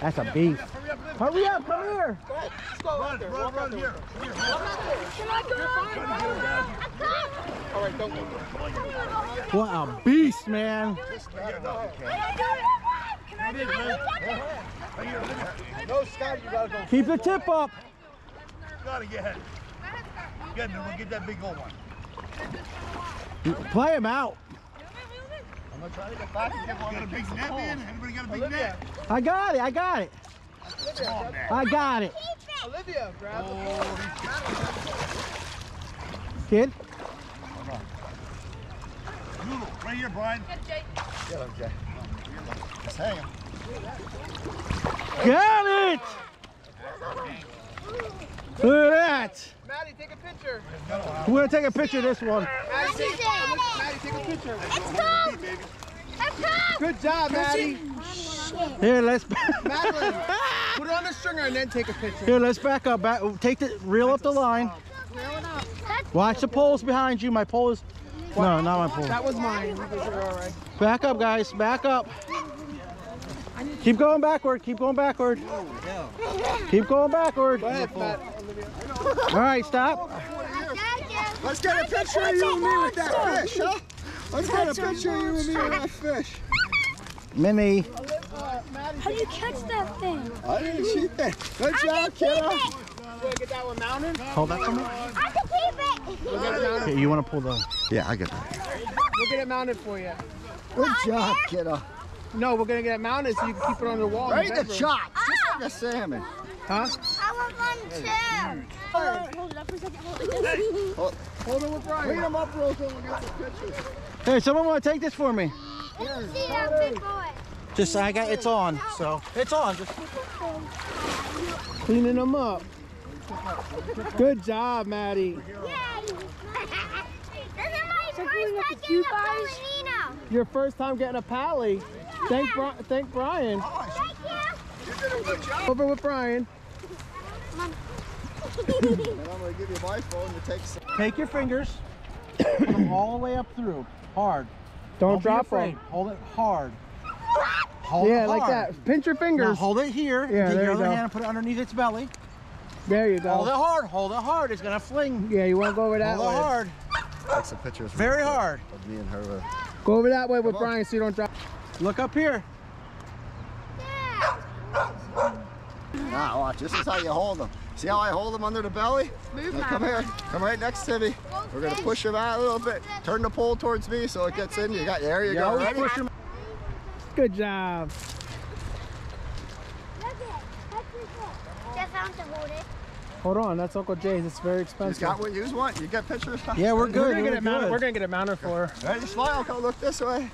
That's a beast. Hurry up, come here. Run, run, run here. What a beast, man. No, Scott, you gotta go. Keep the tip up. Gotta get it. Get get that big old one. Play him out. I'm gonna try to get back and get one. Got a big net, man? Anybody got a big net? I got it. I got it. Come on, man. I got it. Olivia, grab the Kid. Noodle, right here, Brian. Get him, Jay. Just hang him. Got it. Look at that. Maddie, take a picture. We're going to take a picture of this one. Maddie, take, Maddie, take a picture. Let's go! Let's go! Good job, Maddie. Here, let's Madeline, put it on the stringer and then take a picture. Here, let's back up. Back, take the reel up the line. Watch the poles behind you. My pole is No, not my pole. That was mine. You guys are all right. Back up, guys. Back up. Keep going backward. Keep going backward. Keep going backward. Go ahead, All right, stop. Let's get a picture of you and me with that fish, huh? Let's get a picture of you and me with that fish. Mini. How do you catch that thing? I didn't shoot that. Good job, kiddo. Get that one mounted? Hold that for me. I can keep it. We'll get it mounted. Okay, you want to pull the. Yeah, I get that. We'll get it mounted for you. Good job, kiddo. No, we're gonna get it mounted so you can keep it on the wall. in Ready the to bedroom. chop, ah! just like a salmon. Huh? I want one too. Hold it up for a second. Hold it. Hold it with Brian. Bring them up real quick. We'll get the pictures. Hey, someone want to take this for me? See that big boy. Just I got it's on, so it's on. Just Cleaning them up. Good job, Maddie. Yay! this is my first time getting a palomino. Your first time getting a pally. Thank, Bri- thank Brian. Thank you. Over with Brian. And I'm going to give you my phone to take some. take your fingers, put them all the way up through, hard. Don't be drop afraid. them. Hold it hard. Hold Yeah, it like that. Pinch your Now fingers. hold it here. Yeah, Take there your you other go. hand and put it underneath its belly. There you go. Hold it hard. Hold it hard. It's gonna fling. Yeah, you want to go over that Hold it way. hard. Take some pictures. Very hard. Of me and her. Go over that way with on. Brian so you don't drop. Look up here. Yeah. Now watch, this is how you hold them. See how I hold them under the belly? Now come here, come right next to me. We're gonna push them out a little bit. Turn the pole towards me so it gets in. You got there. You Yeah, go. always Ready? push 'em- Good job. Look it. Touch this. Just found to hold it. Hold on, that's Uncle Jay's. It's very expensive. You expensive. got what you want. You get pictures. Yeah, we're good. We're good. gonna get We're it mounted. good. We're gonna get it mounted for her. Ready? Smile. Come look this way.